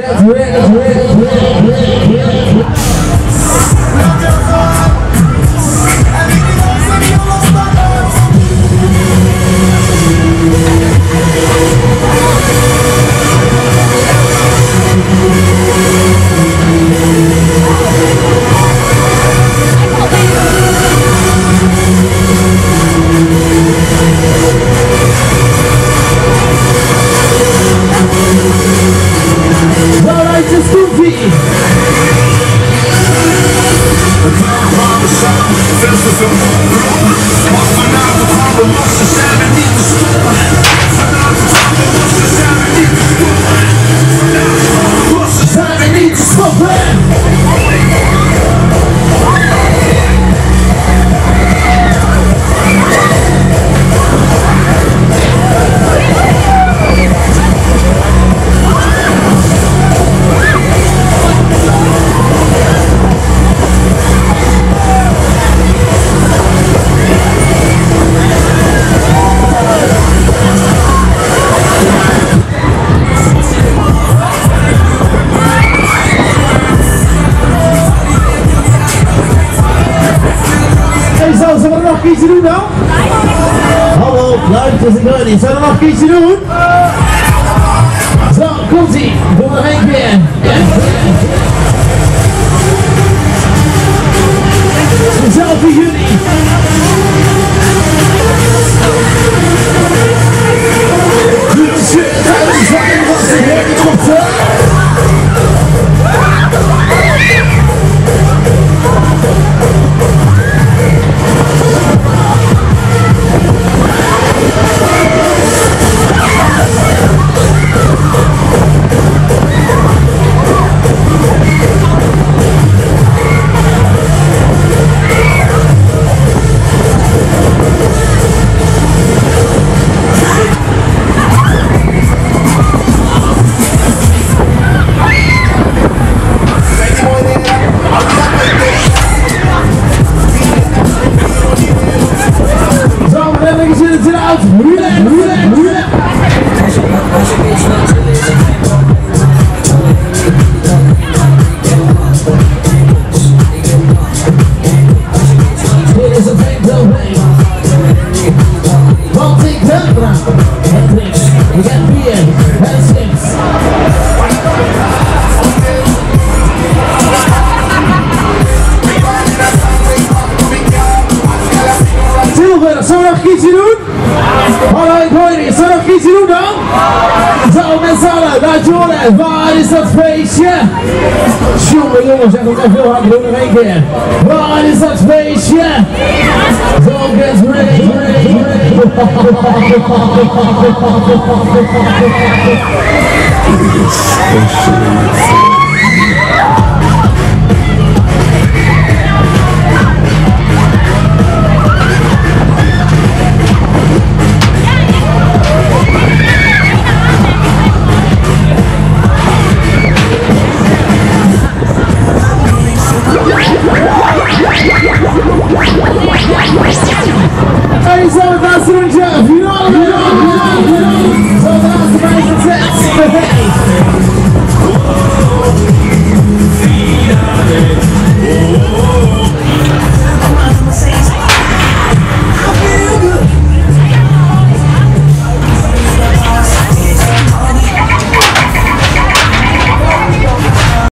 Alright, just Hallo, luister gunning. zou er nog iets te doen? Zo, komt ie, voor er één keer. Hallelujah. Nog iets doen dan? Zo, met z'n allen, naar Jordan. Waar is dat feestje? Jongen, jongens, zeg nog even heel hard. Waar is dat feestje?